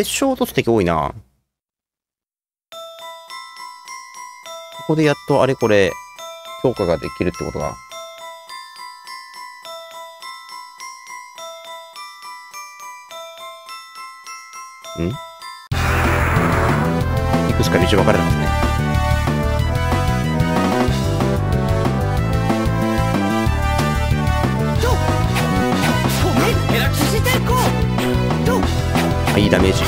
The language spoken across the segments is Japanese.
決勝落とす敵多いな。ここでやっとあれこれ強化ができるってことか。ん？いくつか道分かれてますね。と米ヘラしてこうとあいいダメージ。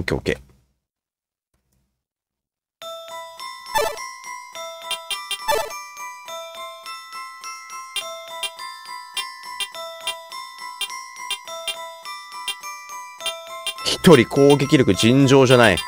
オッケーオッケー。一人攻撃力尋常じゃない。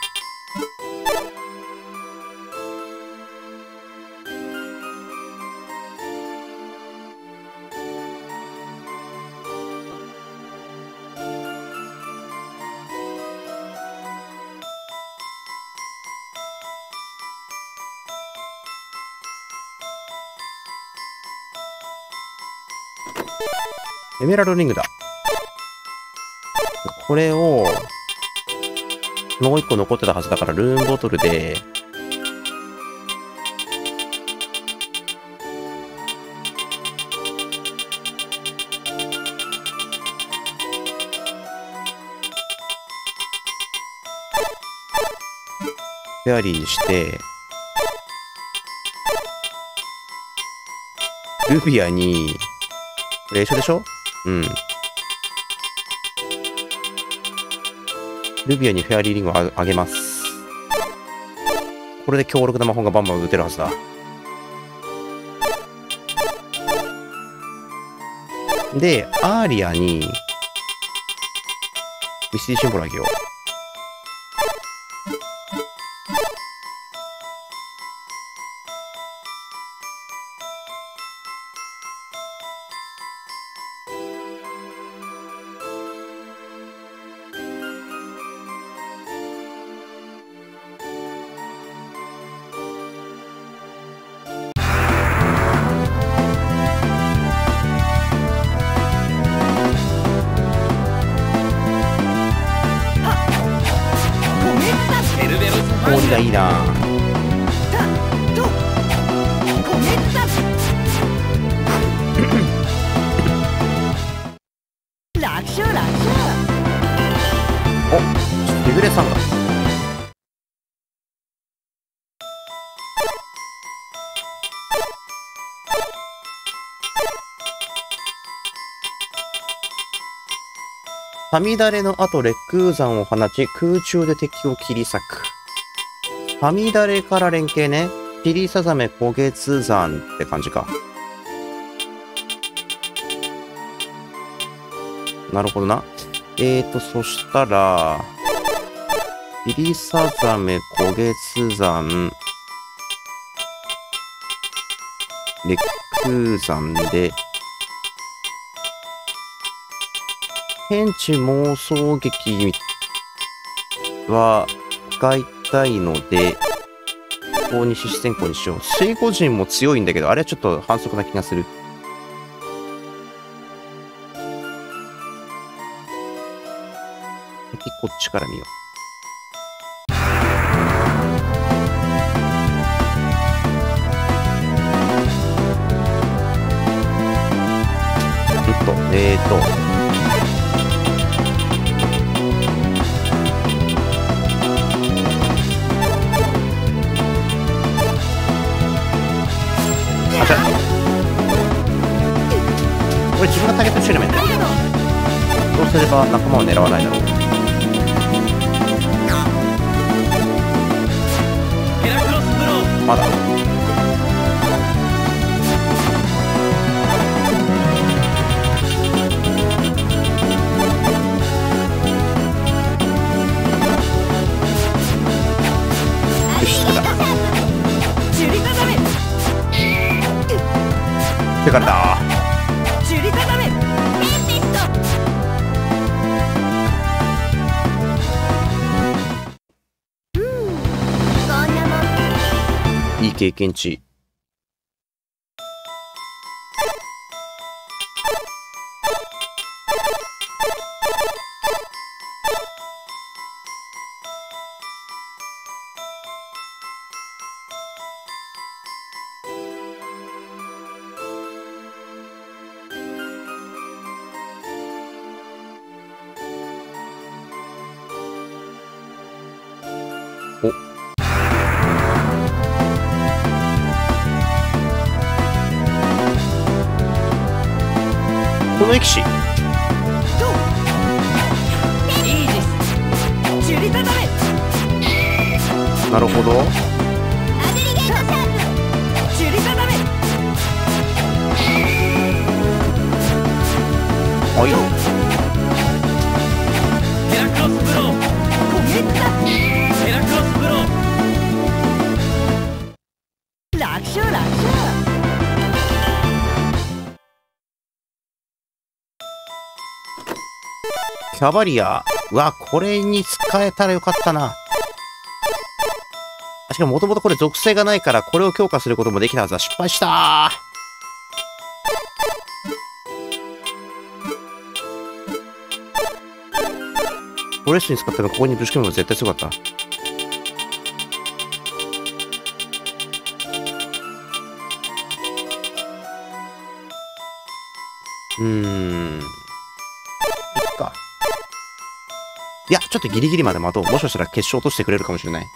エメラルドリングだ。これを、もう一個残ってたはずだから、ルーンボトルで、フェアリーにして、ルビアに、これ一緒でしょ？うん。ルビアにフェアリーリングをあげます。これで強力な魔法がバンバン打てるはずだ。で、アーリアに、ミスティシンボルあげよう。なと米だ楽勝楽勝おリグレさんだ。ファミダレの後、レックー山を放ち、空中で敵を切り裂く。ファミダレから連携ね。ピリサザメ焦げつ山って感じか。なるほどな。えーと、そしたら、ピリサザメ焦げつ山、レックー山で、天地妄想劇は使いたいので、大西四川校にしよう。水五人も強いんだけど、あれはちょっと反則な気がする。敵こっちから見よう。うんと、えーと、これ自分がターゲットしてるうすれば仲間を狙わないだろうまだよし。経験値の力士なるほど。アグリゲートシャープジュリタダメあい。キャバリアうわこれに使えたらよかったな。しかももともとこれ属性がないからこれを強化することもできたはずだ。失敗した。フォレストに使ったのここにぶち込めば絶対強かった。うーん。いっか。いやちょっとギリギリまで待とう。もしかしたら決勝落としてくれるかもしれない。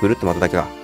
ぐるっと回っただけか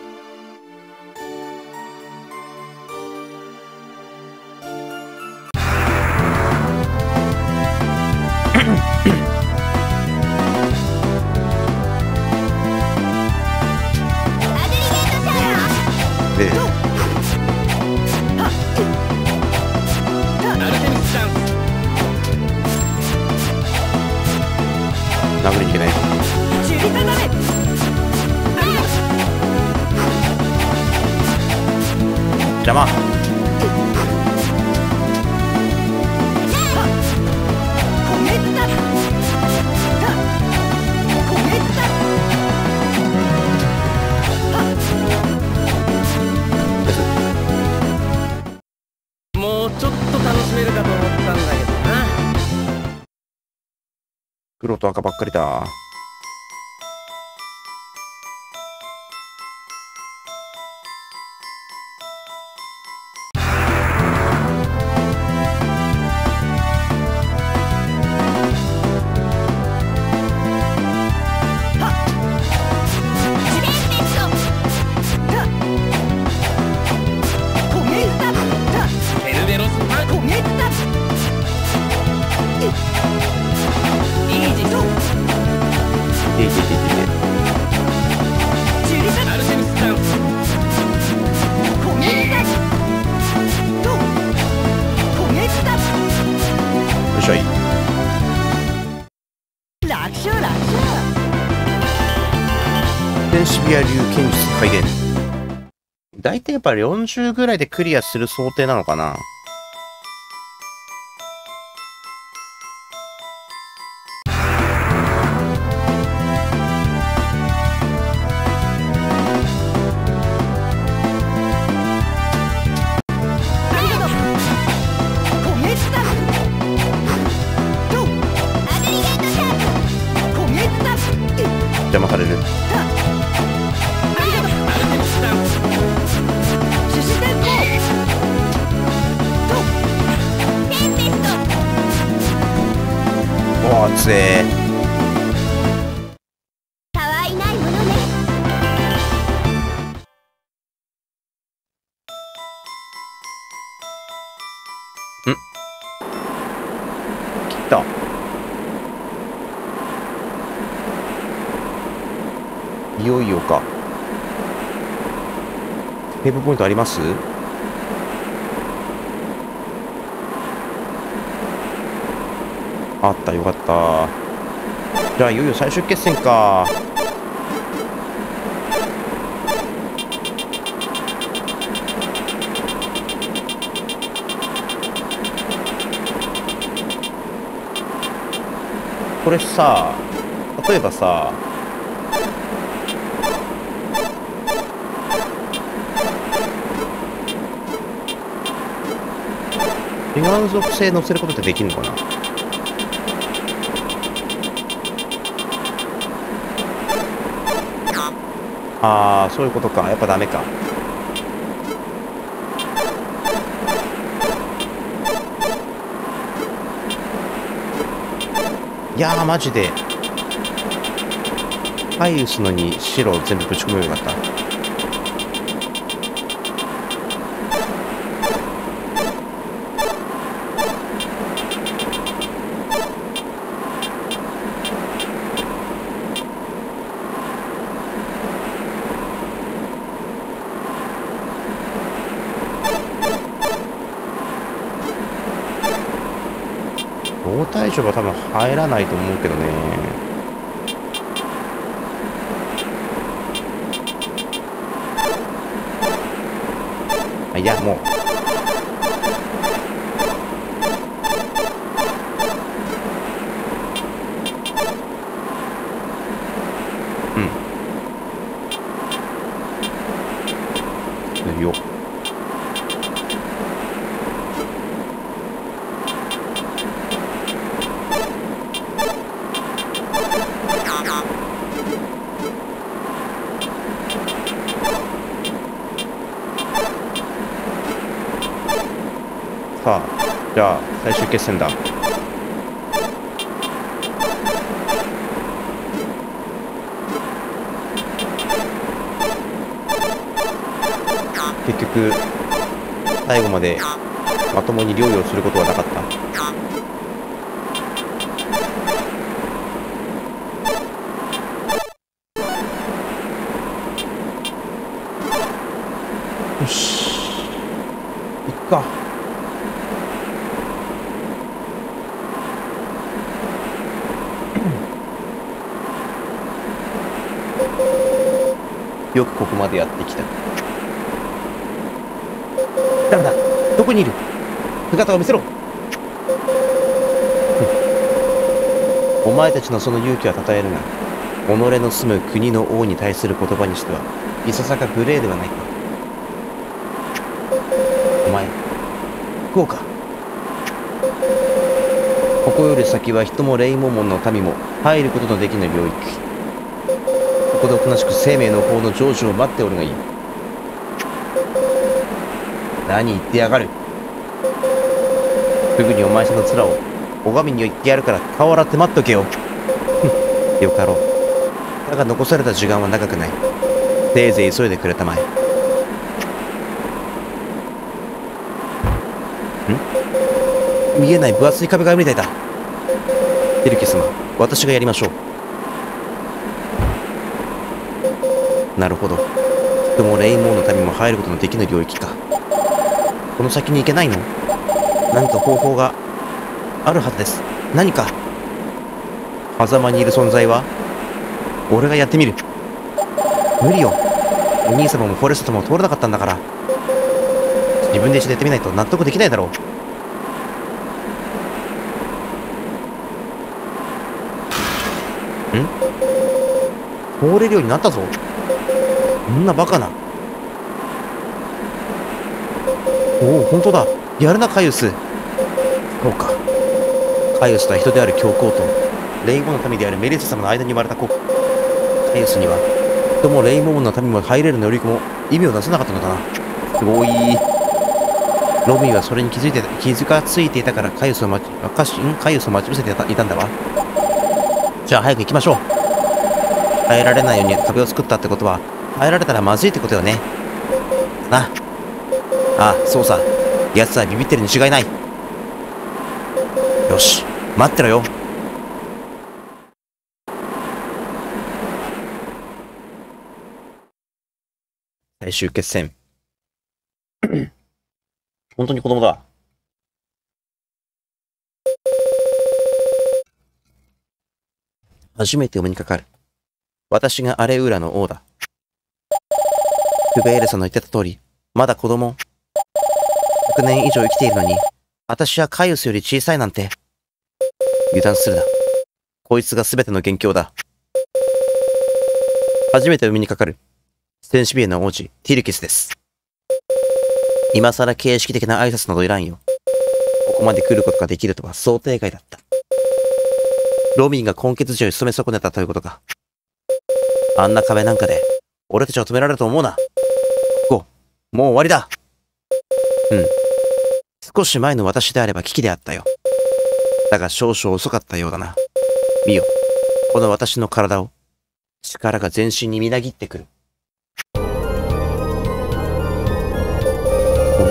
やっぱり40ぐらいでクリアする想定なのかな？切った。いよいよか。テーブポイントあります？あったよかった。じゃあいよいよ最終決戦か。これさ例えばさ違う属性乗せることってできるのかな？ああそういうことか。やっぱダメか。いやーマジで。ハイウスのに白を全部ぶち込めばよかった。胴体長は多分入らないと思うけどね。あいやもうあ最終決戦だ。結局最後までまともに療養することはなかった。よし。行くか。よくここまでやってきた。誰だどこにいる？姿を見せろ。お前たちのその勇気は称えるが己の住む国の王に対する言葉にしてはいささか無礼ではない。かお前福岡？ここより先は人も霊モ門の民も入ることのできない領域。ここでおとなしく生命の法の成就を待っておるがいい。何言ってやがる。すぐにお前さんの面を拝みに言ってやるから顔洗って待っとけよ。ふ んよかろう。だが残された時間は長くない。せいぜい急いでくれたまえ。ん？見えない分厚い壁がみたいだエルキ様私がやりましょう。なるほど。人もレインモーの民も入ることのできぬ領域か。この先に行けないの？何か方法があるはずです。何か？狭間にいる存在は？俺がやってみる。無理よ。お兄様もフォレストも通らなかったんだから。自分で一度やってみないと納得できないだろう。ん？通れるようになったぞ。そんなバカな。おお、本当だ。やるな、カイウス。そうか。カイウスとは人である教皇と、レインボーの民であるメリッサ様の間に生まれた子。カイウスには、人もレインボーの民も入れる能力も意味を出せなかったのかな。すごい。ロビンはそれに気づいて、気づかついていたからカイウスを待ち、あかし、んカイウスを待ち伏せていたんだわ。じゃあ早く行きましょう。耐えられないように壁を作ったってことは、耐えられたらまずいってことよね。な。ああ、そうさ。奴はビビってるに違いない。よし、待ってろよ。最終決戦。本当に子供だ。初めてお目にかかる。私がアレウーラの王だ。クベーレさんの言ってた通り、まだ子供。100年以上生きているのに、私はカイウスより小さいなんて。油断するな。こいつが全ての元凶だ。初めてお目にかかる。ステンシビエの王子、ティルキスです。今更形式的な挨拶などいらんよ。ここまで来ることができるとは想定外だった。ロミンが根血児を仕留め損ねたということか。あんな壁なんかで、俺たちを止められると思うな。もう終わりだ。うん。少し前の私であれば危機であったよ。だが少々遅かったようだな。見よ、この私の体を。力が全身にみなぎってくる。お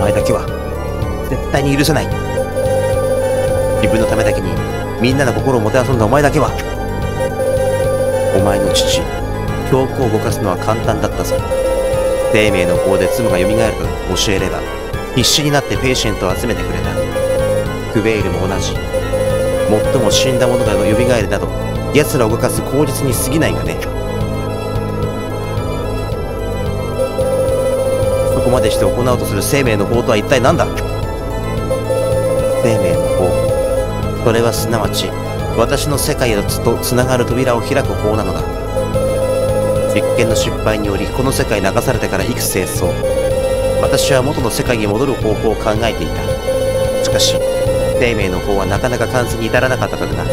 前だけは、絶対に許せない。自分のためだけに、みんなの心をもてあそんだお前だけは、お前の父、教皇を動かすのは簡単だったぞ。生命の法で妻が蘇ると教えれば、必死になってペイシェントを集めてくれた。クベイルも同じ。最も死んだ者が蘇るなど、奴らを動かす口実に過ぎないがね。そこまでして行おうとする生命の法とは一体何だ？生命の法。それはすなわち、私の世界へとつながる扉を開く法なのだ。実験の失敗によりこの世界流されてから幾清掃。私は元の世界に戻る方法を考えていた。しかし、生命の方はなかなか完成に至らなかったのだな。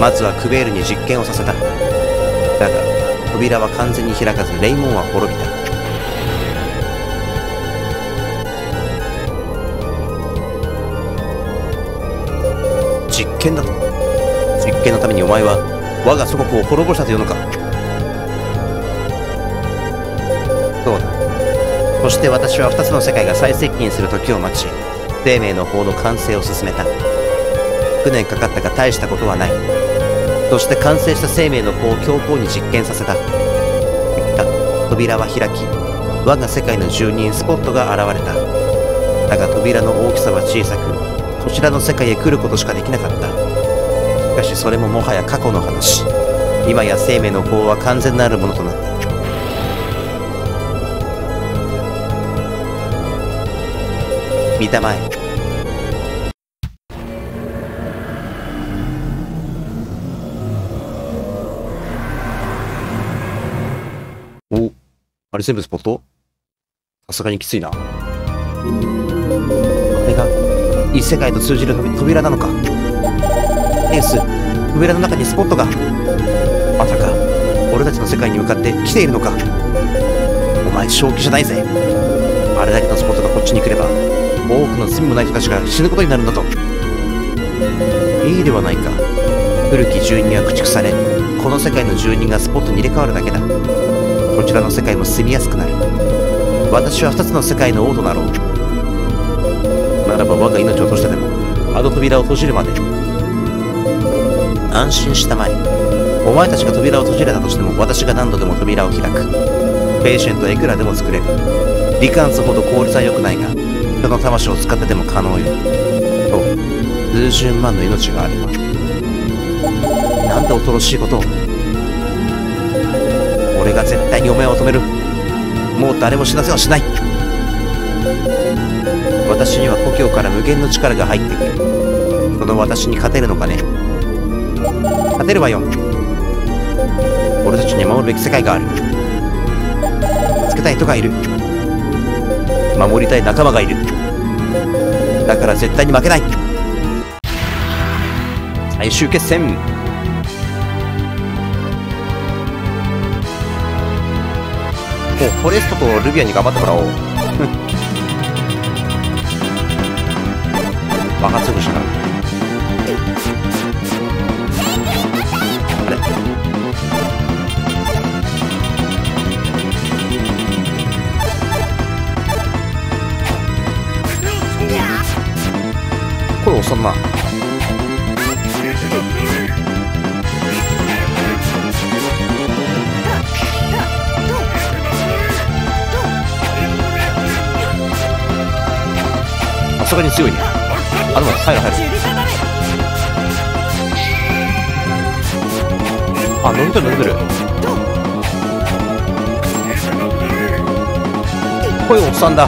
まずはクベールに実験をさせた。だが、扉は完全に開かず、レイモンは滅びた。実験だと実験のためにお前は我が祖国を滅ぼしたというのか？そして私は2つの世界が最接近する時を待ち生命の法の完成を進めた。100年かかったが大したことはない。そして完成した生命の法を強行に実験させた。結果扉は開き我が世界の住人スポットが現れた。だが扉の大きさは小さくこちらの世界へ来ることしかできなかった。しかしそれももはや過去の話。今や生命の法は完全なるものとなった。見たまえ。おあれ全部スポット？さすがにきついな。あれが異世界と通じる扉なのか。エース扉の中にスポットが。まさか俺たちの世界に向かって来ているのか。お前正気じゃないぜ。あれだけのスポットがこっちに来れば。多くの罪もない人たちが死ぬことになるんだと。いいではないか。古き住人は駆逐されこの世界の住人がスポットに入れ替わるだけだ。こちらの世界も住みやすくなる。私は2つの世界の王となろう。ならば我が命を落としてでもあの扉を閉じるまで。安心したまえ。お前たちが扉を閉じれたとしても私が何度でも扉を開く。ペーシェントはいくらでも作れる。リカンスほど効率は良くないが人の魂を使ってでも可能よ。と数十万の命があればなんて恐ろしいことを。俺が絶対にお前を止める。もう誰も死なせはしない。私には故郷から無限の力が入ってくる。その私に勝てるのかね。勝てるわよ。俺たちに守るべき世界がある。助けたい人がいる。守りたい仲間がいる。だから絶対に負けない。最終決戦。おフォレストとルビアに頑張ってもらおう。爆発虫かあでも入る入るあ伸びてる伸びてる。声おっさんだ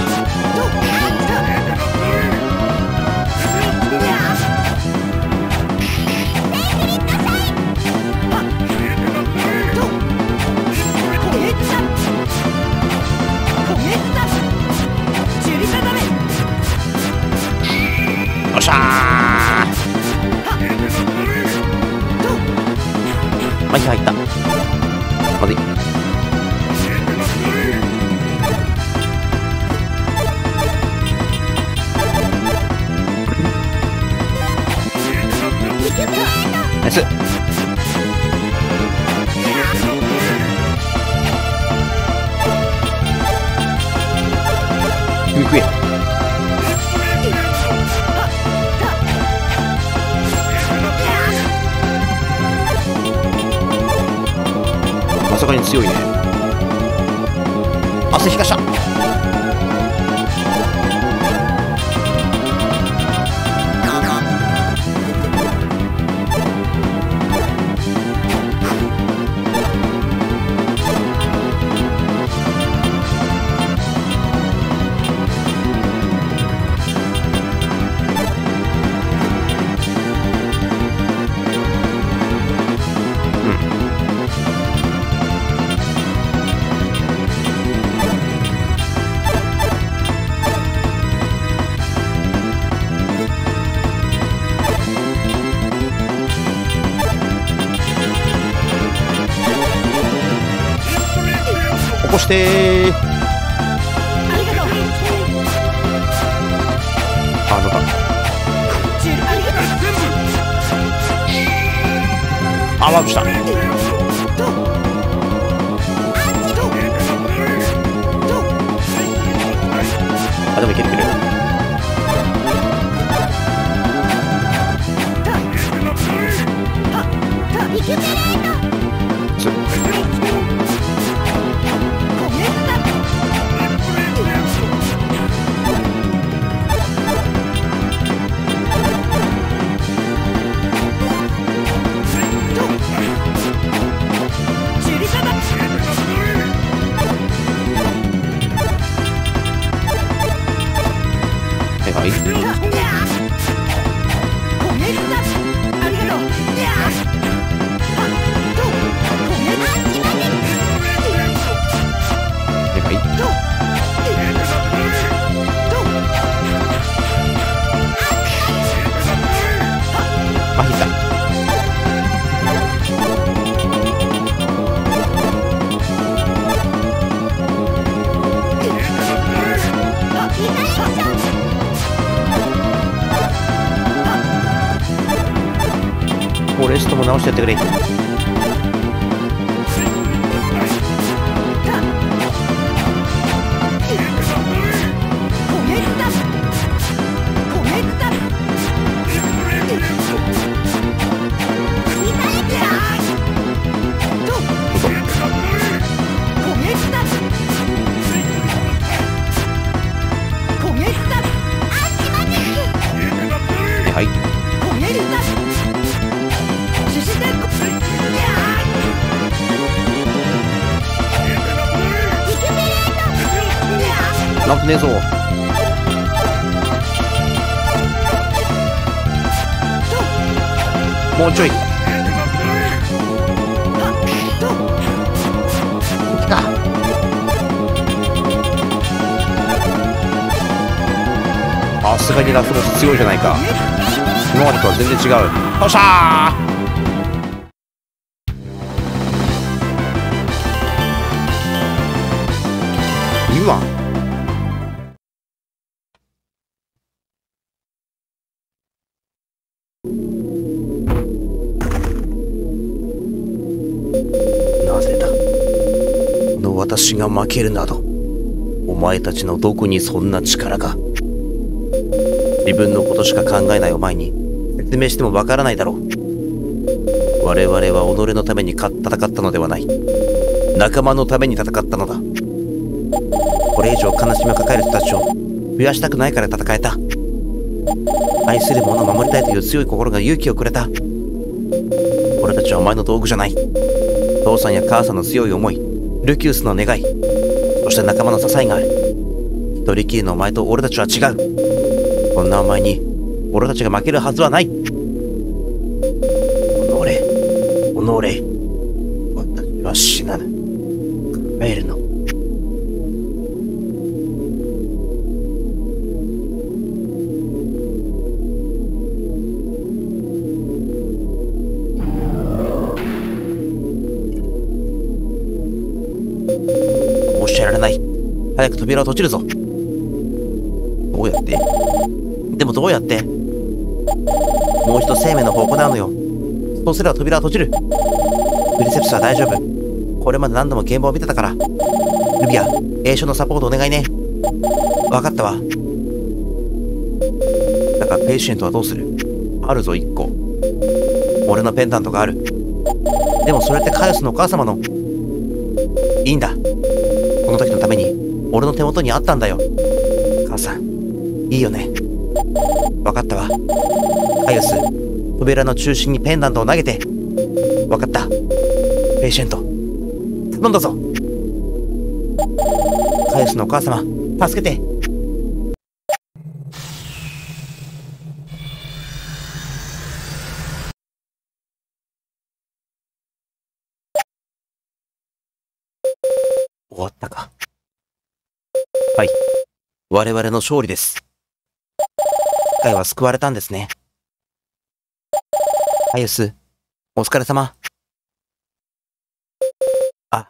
食い食えまさかに強いね。汗ひかした。して。ーあなんかあワープした Lock ねうさすがにラフロス強いじゃないか。今までとは全然違う。よっしゃー。今？なぜだ？この私が負けるなどお前たちのどこにそんな力が？自分のことしか考えないお前に説明してもわからないだろう。我々は己のために戦ったのではない。仲間のために戦ったのだ。これ以上悲しみを抱える人たちを増やしたくないから戦えた。愛する者を守りたいという強い心が勇気をくれた。俺たちはお前の道具じゃない。父さんや母さんの強い思い。ルキウスの願い。そして仲間の支えがある。一人きりのお前と俺たちは違う。こんなお前に俺たちが負けるはずはない。己己私は死なぬ。帰るの。こうしてられない。早く扉を閉じるぞ。どうやって？でもどうやって？もう一度生命の法を行うのよ。そうすれば扉は閉じる。グリセプスは大丈夫。これまで何度も現場を見てたから。ルビア詠唱のサポートお願いね。分かったわ。だからペイシェントはどうする？あるぞ1個。俺のペンダントがある。でもそれってカイウスのお母様の。いいんだ。この時のために俺の手元にあったんだよ。母さんいいよね。分かったわ。カイウス扉の中心にペンダントを投げて。分かった。ペイシェント。頼んだぞ。カイウスのお母様助けて。終わったか。はい。我々の勝利です。回は救われたんですね。アユスお疲れ様。あ。あ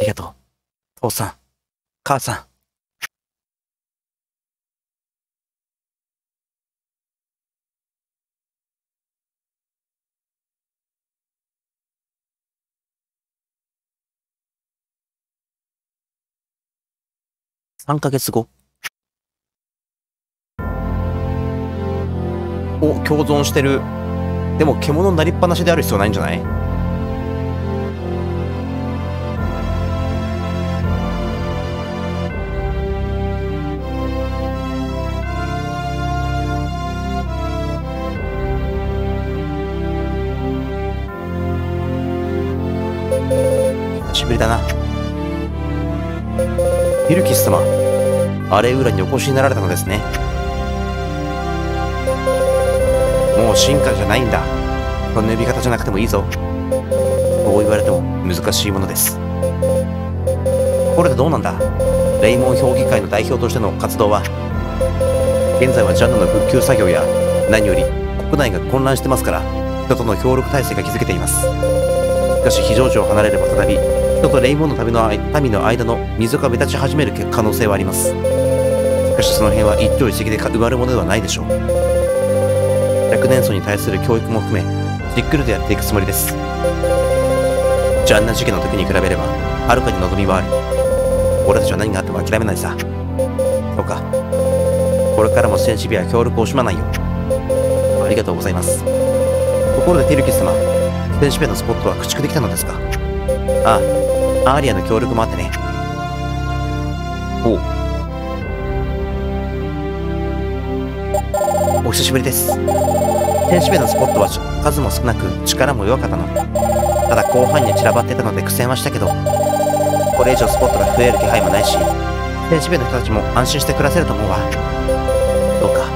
りがとう。父さん母さん。3ヶ月後。お共存してる。でも獣になりっぱなしである必要ないんじゃない？ヒルキス様アレウーラにお越しになられたのですね。もう進化じゃないんだ。そんな呼び方じゃなくてもいいぞ。そう言われても難しいものです。これでどうなんだ？レイモン評議会の代表としての活動は現在はジャンヌの復旧作業や何より国内が混乱してますから人との協力体制が築けています。しかし非常時を離れれば再び人とレイモンの旅の民の間の溝が目立ち始める可能性はあります。しかしその辺は一朝一夕で埋まるものではないでしょう。若年層に対する教育も含めじっくりとやっていくつもりです。ジャンナ事件の時に比べればはるかに望みはある。俺たちは何があっても諦めないさ。そうか。これからもセンシビは協力を惜しまないよありがとうございます。ところでティルキス様センシビアのスポットは駆逐できたのですか？ああ。アーリアの協力もあってね。お。うお久しぶりです。天使弁のスポットは数も少なく力も弱かったの。ただ広範囲に散らばってたので苦戦はしたけどこれ以上スポットが増える気配もないし天使弁の人たちも安心して暮らせると思うわ。どうか。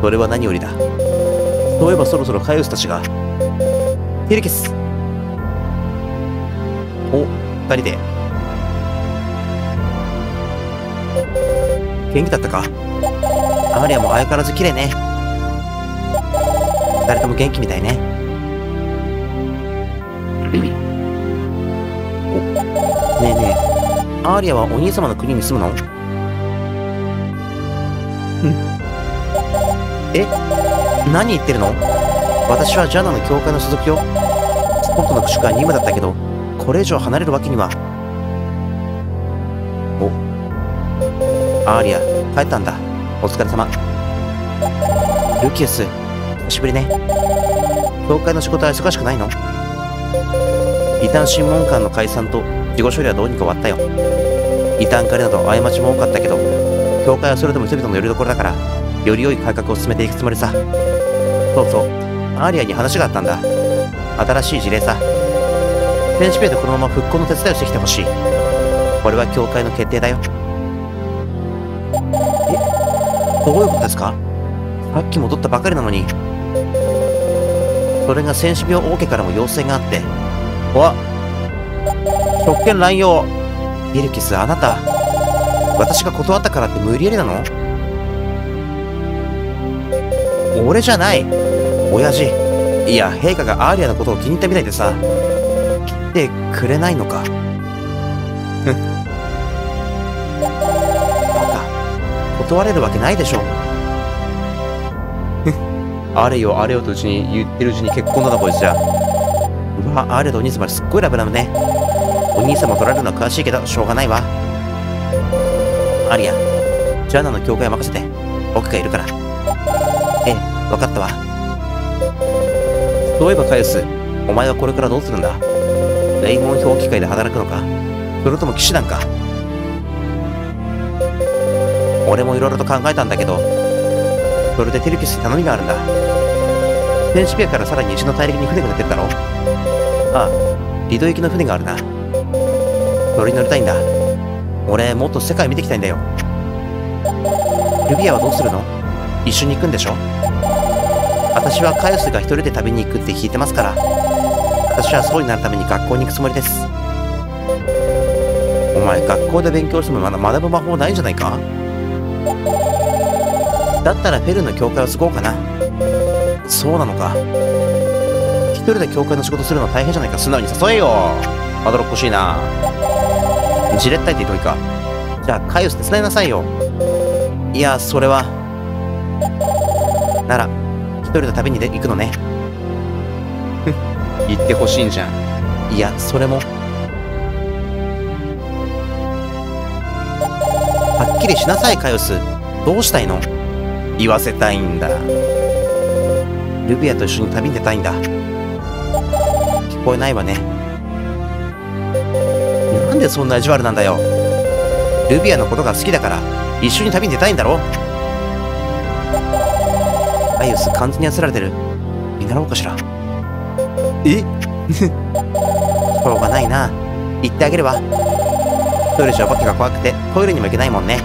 それは何よりだ。そういえばそろそろカイウスたちが。テレキス二人で。元気だったか？アーリアも相変わらず綺麗ね。二人とも元気みたいね。ねえねえアーリアはお兄様の国に住むの？うん。え？何言ってるの？私はジャナの教会の所属よ。スポットの駆逐は任務だったけど。これ以上離れるわけには。お。アーリア帰ったんだ。お疲れ様。ルキウス久しぶりね。教会の仕事は忙しくないの？異端審問官の解散と事後処理はどうにか終わったよ。異端狩りなど過ちも多かったけど教会はそれでも人々の拠り所だからより良い改革を進めていくつもりさ。そうそう。アーリアに話があったんだ。新しい事例さ。天使ペイでこのまま復興の手伝いをしてきてほしい。これは教会の決定だよ。え？どういうことですか？さっき戻ったばかりなのに。それが戦士病王家からも要請があって。わ。職権乱用。ビルキスあなた。私が断ったからって無理やりなの？俺じゃない。親父。いや陛下がアーリアのことを気に入ったみたいでさ。くれないのか？ふん断れるわけないでしょ。あれよあれよとうちに言ってるうちに結婚だなこいつじゃ。うわあれとお兄様すっごいラブラブね。お兄様取られるのは詳しいけどしょうがないわ。アリアジャーナの教会を任せて。僕がいるから。ええ分かったわ。そういえばカイウスお前はこれからどうするんだ？レイモン表機械で働くのか？それとも騎士団か？俺もいろいろと考えたんだけどそれでテルキスに頼みがあるんだ。天使ペアからさらに西の大陸に船が出てるだろああリド行きの船があるな。それに乗りたいんだ。俺もっと世界見てきたいんだよ。ルビアはどうするの？一緒に行くんでしょ？私はカイオスが一人で旅に行くって聞いてますから。私はそうになるために学校に行くつもりです。お前学校で勉強してもまだ学ぶ魔法ないんじゃないか？だったらフェルの教会を継ごうかな。そうなのか？一人で教会の仕事するの大変じゃないか？素直に誘えよ。まどろっこしいな。じれったいって言っといか？じゃあカイオス手伝いなさいよ。いやそれは。なら一人で旅にで行くのね。言ってほしいんじゃん。いやそれも。はっきりしなさいカイオス。どうしたいの？言わせたいんだ。ルビアと一緒に旅に出たいんだ。聞こえないわね。なんでそんな意地悪なんだよ。ルビアのことが好きだから一緒に旅に出たいんだろアイウス完全に焦られてる。見習おうかしらえ？しょうがないな。言ってあげるわ。トイレじゃお化けが怖くてトイレにも行けないもんね。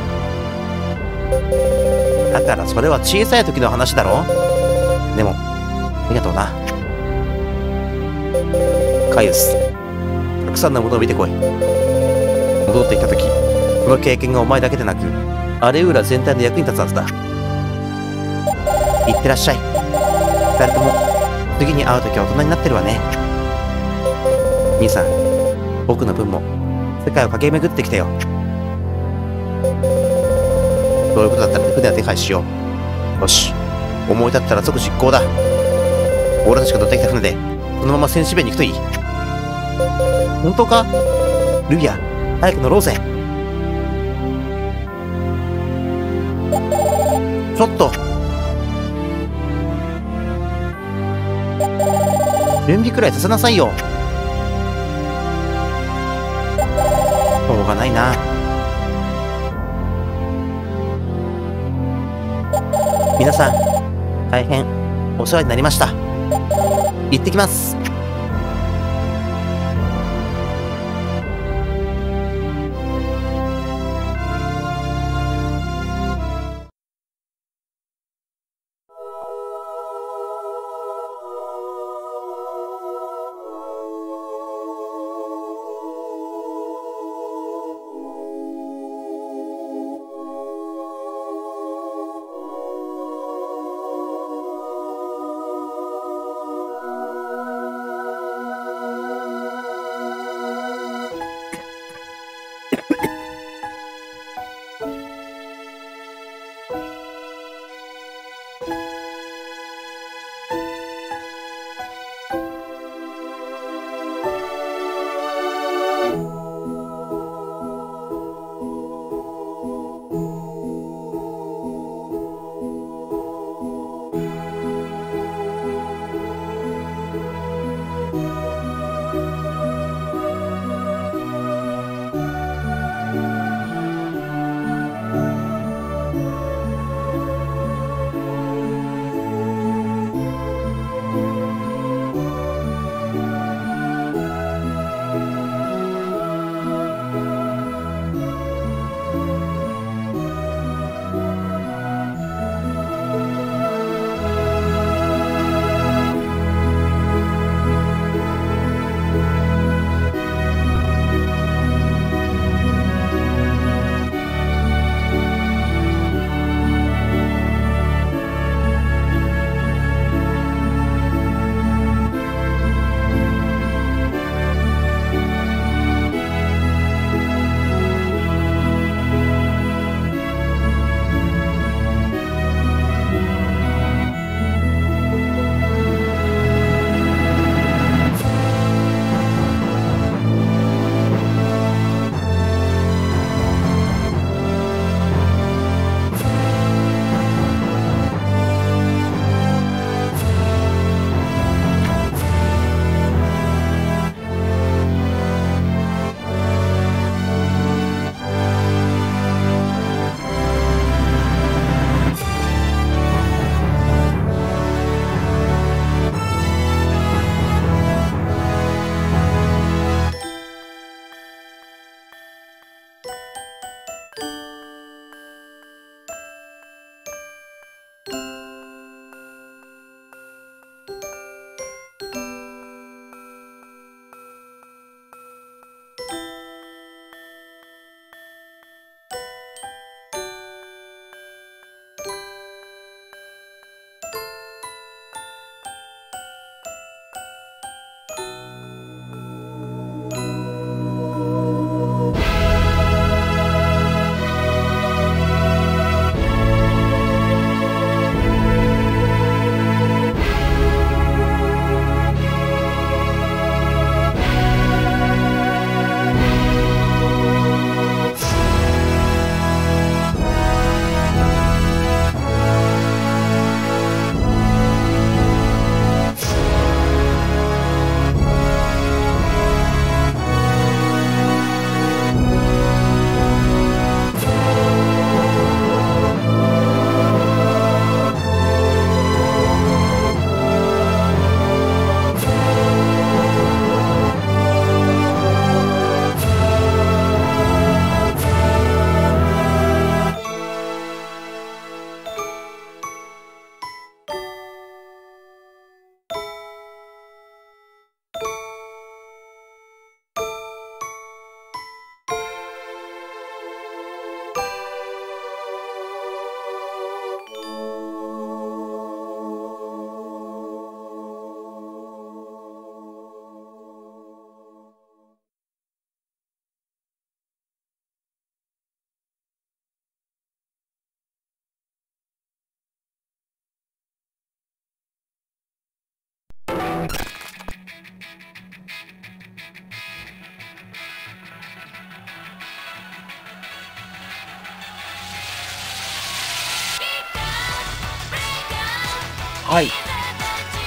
だからそれは小さい時の話だろ。でもありがとうな。カイウスたくさんのものを見てこい。戻ってきた時この経験がお前だけでなくアレウーラ全体の役に立つはずだ。いってらっしゃい。二人とも。次に会う時は大人になってるわね。兄さん僕の分も世界を駆け巡ってきてよ。そういうことだったら船は手配しよう。よし思い立ったら即実行だ。俺たちが乗ってきた船でこのまま戦士弁に行くといい。本当か？ルビア早く乗ろうぜ。ちょっと。準備くらいさせなさいよしょうがないな皆さん大変お世話になりました。行ってきます。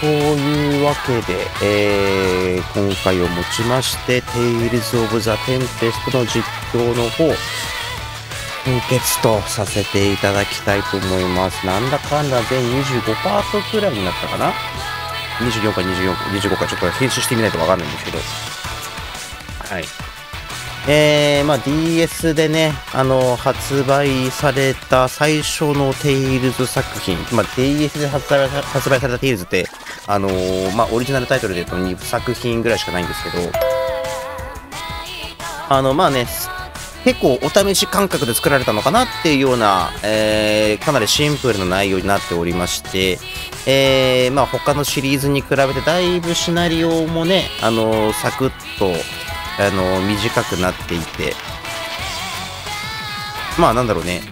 というわけで、えー今回をもちまして、Tales of the Tempest の実況の方、完結とさせていただきたいと思います。なんだかんだ全25パートくらいになったかな ?24 か24か25かちょっと編集してみないとわかんないんですけど。はい。えー、まあ DS でね、あの、発売された最初のテイルズ作品、まあ DS で発売されたテイルズって、あのーまあオリジナルタイトルで言うと2作品ぐらいしかないんですけど、あの、まあね、結構お試し感覚で作られたのかなっていうような、えーかなりシンプルな内容になっておりまして、えーまあ他のシリーズに比べてだいぶシナリオもね、あのサクッと、あの短くなっていて、まあなんだろうね、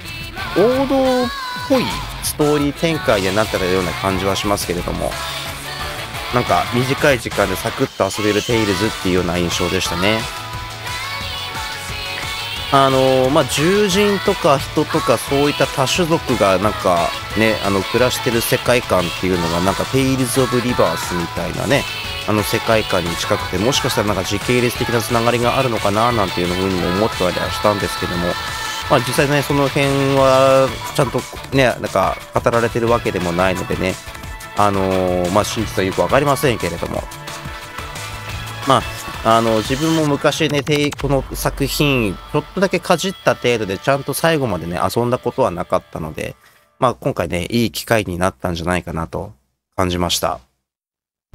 王道っぽいストーリー展開にはなってたような感じはしますけれども、なんか短い時間でサクッと遊べるテイルズっていうような印象でしたね。あのまあ、獣人とか人とかそういった多種族がなんかね、あの暮らしてる世界観っていうのがなんかテイルズ・オブ・リバースみたいなね、あの世界観に近くて、もしかしたらなんか時系列的なつながりがあるのかななんていうふうにも思ったりはしたんですけども、まあ実際ね、その辺はちゃんとね、なんか語られてるわけでもないのでね、あのーまあ真実はよくわかりませんけれども、まあ、あの、自分も昔ね、この作品、ちょっとだけかじった程度で、ちゃんと最後までね、遊んだことはなかったので、まあ、今回ね、いい機会になったんじゃないかなと感じました。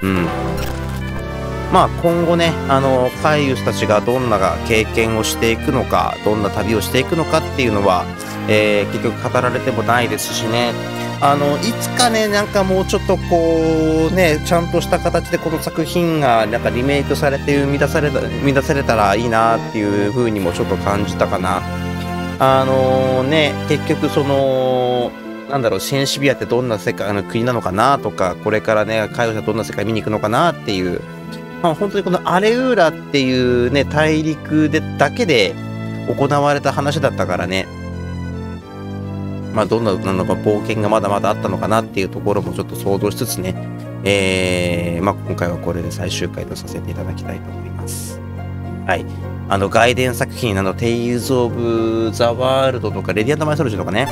うん。まあ、今後ね、あの、カイウスたちがどんな経験をしていくのか、どんな旅をしていくのかっていうのは、えー結局語られてもないですしね、あの、いつかね、なんかもうちょっとこう、ね、ちゃんとした形でこの作品が、なんかリメイクされて生み出された、生み出されたらいいなっていう風にもちょっと感じたかな。あのね、結局その、なんだろう、シェンシビアってどんな世界、あの国なのかなとか、これからね、海外者どんな世界見に行くのかなっていう、まあ、本当にこのアレウーラっていうね、大陸でだけで行われた話だったからね、まあ、どんななのか冒険がまだまだあったのかなっていうところもちょっと想像しつつね、えーまあ、今回はこれで最終回とさせていただきたいと思います。はい。あの、外伝作品、あの、テイルズ・オブ・ザ・ワールドとか、レディアント・マイソロジーとかね、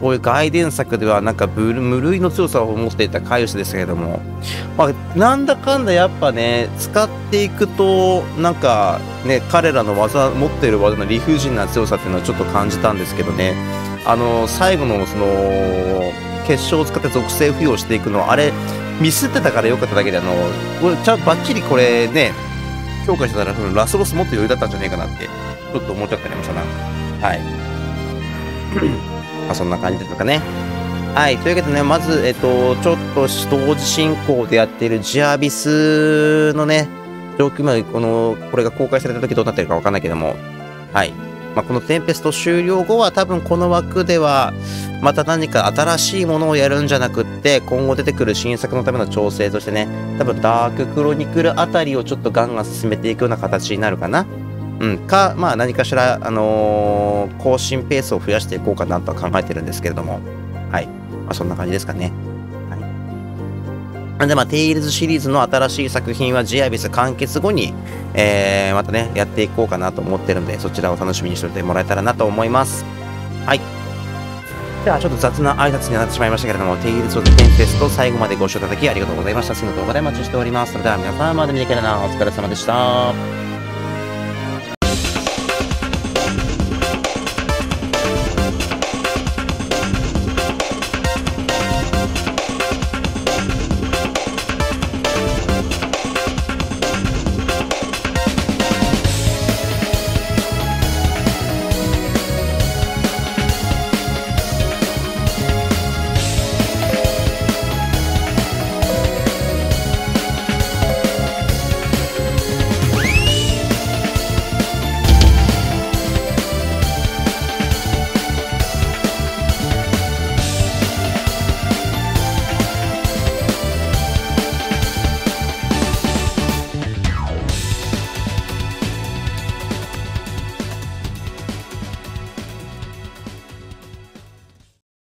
こういう外伝作ではなんか無無類の強さを持っていたカイウスですけれども、まあ、なんだかんだやっぱね、使っていくと、なんかね、彼らの技、持っている技の理不尽な強さっていうのはちょっと感じたんですけどね、あの、最後のその、結晶を使って属性付与していくの、あれ、ミスってたからよかっただけで、あの、ちゃんバッチリこれね、強化してたら、そのラスボスもっと余裕だったんじゃねえかなって、ちょっと思っちゃったりましたな。はい。まあ、そんな感じですかね。はい。というわけでね、まず、えっと、ちょっと同時進行でやっているジアビスのね、状況まで、この、これが公開された時どうなってるかわかんないけども、はい。まあ、このテンペスト終了後は多分この枠ではまた何か新しいものをやるんじゃなくって今後出てくる新作のための調整としてね多分ダーククロニクルあたりをちょっとガンガン進めていくような形になるかな。うん、か、まあ何かしら、あのー更新ペースを増やしていこうかなとは考えてるんですけれども、はい。まあそんな感じですかね。で、まあ、テイルズシリーズの新しい作品はジアビス完結後に、えー、またね、やっていこうかなと思ってるんで、そちらを楽しみにしておいてもらえたらなと思います。はい。では、ちょっと雑な挨拶になってしまいましたけれども、テイルズ・オブ・テンペスト最後までご視聴いただきありがとうございました。次の動画でお待ちしております。それでは皆さん、また見てくれな。お疲れ様でした。